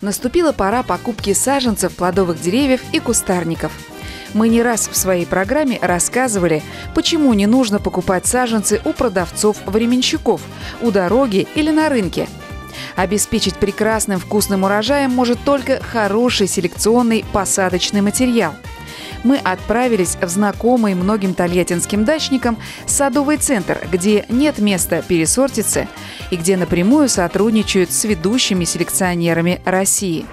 Наступила пора покупки саженцев плодовых деревьев и кустарников. Мы не раз в своей программе рассказывали, почему не нужно покупать саженцы у продавцов-временщиков, у дороги или на рынке. Обеспечить прекрасным вкусным урожаем может только хороший селекционный посадочный материал – мы отправились в знакомый многим тольяттинским дачникам садовый центр, где нет места пересортиться и где напрямую сотрудничают с ведущими селекционерами России.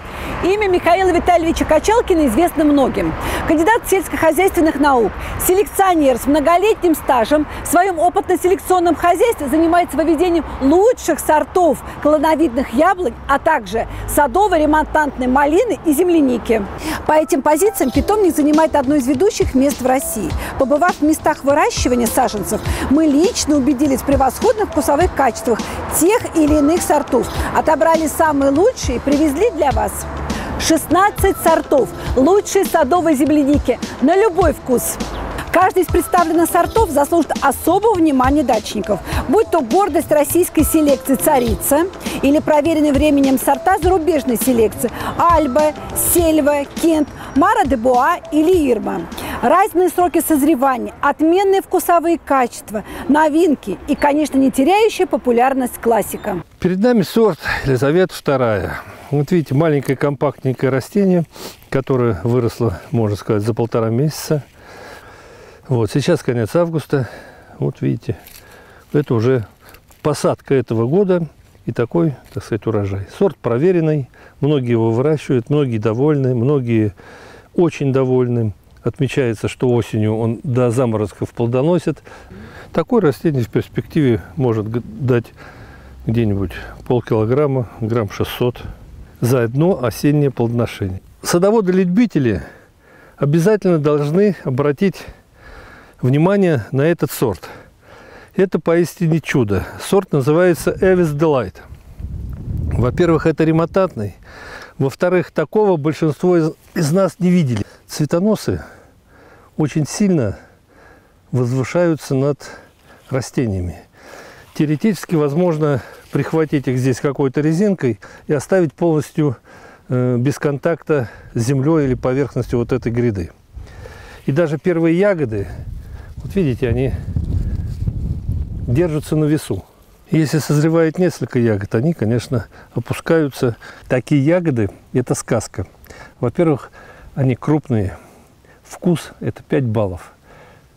Имя Михаила Витальевича Качалкина известно многим. Кандидат сельскохозяйственных наук, селекционер с многолетним стажем в своем опытно-селекционном хозяйстве занимается выведением лучших сортов клоновидных яблонь, а также садово-ремонтантной малины и земляники. По этим позициям питомник занимает одно из ведущих мест в России. Побывав в местах выращивания саженцев, мы лично убедились в превосходных вкусовых качествах тех или иных сортов. Отобрали самые лучшие и привезли для вас. 16 сортов лучшей садовой земляники на любой вкус. Каждый из представленных сортов заслужит особого внимания дачников. Будь то гордость российской селекции «Царица» или проверенные временем сорта зарубежной селекции «Альба», «Сельва», «Кент», «Мара де Буа» или «Ирма». Разные сроки созревания, отменные вкусовые качества, новинки и, конечно, не теряющая популярность классика. Перед нами сорт Елизавета II. Вот видите, маленькое компактненькое растение, которое выросло, можно сказать, за полтора месяца. Вот, сейчас конец августа. Вот видите, это уже посадка этого года и такой, так сказать, урожай. Сорт проверенный, многие его выращивают, многие довольны, многие очень довольны. Отмечается, что осенью он до заморозков плодоносит. Такое растение в перспективе может дать где-нибудь полкилограмма, грамм 600 за одно осеннее плодоношение. Садоводы-любители обязательно должны обратить внимание на этот сорт. Это поистине чудо. Сорт называется Эвис Delight. Во-первых, это ремотатный. Во-вторых, такого большинство из, из нас не видели. Цветоносы очень сильно возвышаются над растениями. Теоретически возможно прихватить их здесь какой-то резинкой и оставить полностью э, без контакта с землей или поверхностью вот этой гряды. И даже первые ягоды, вот видите, они держатся на весу. Если созревает несколько ягод, они, конечно, опускаются. Такие ягоды – это сказка. Во-первых, они крупные. Вкус – это 5 баллов.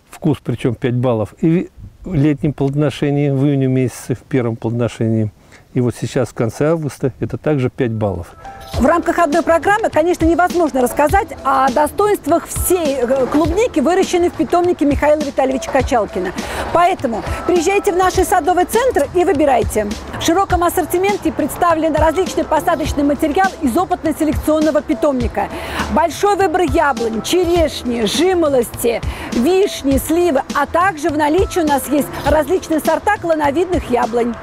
Вкус, причем 5 баллов. И в летнем плодоношении, в июне месяце, в первом плодоношении. И вот сейчас, в конце августа, это также 5 баллов. В рамках одной программы, конечно, невозможно рассказать о достоинствах всей э, клубники, выращенной в питомнике Михаила Витальевича Качалкина. Поэтому приезжайте в наш садовый центр и выбирайте. В широком ассортименте представлен различный посадочный материал из опытно-селекционного питомника. Большой выбор яблонь, черешни, жимолости, вишни, сливы, а также в наличии у нас есть различные сорта клоновидных яблонь.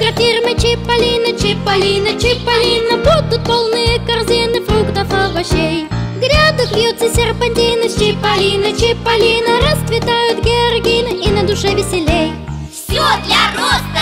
Агрофирмы Чиполлино, Чиполлино, Чиполлино. Будут полные корзины фруктов, овощей. Грядок вьются серпантины. С Чиполлино, Чиполлино. Расцветают георгины и на душе веселей. Все для роста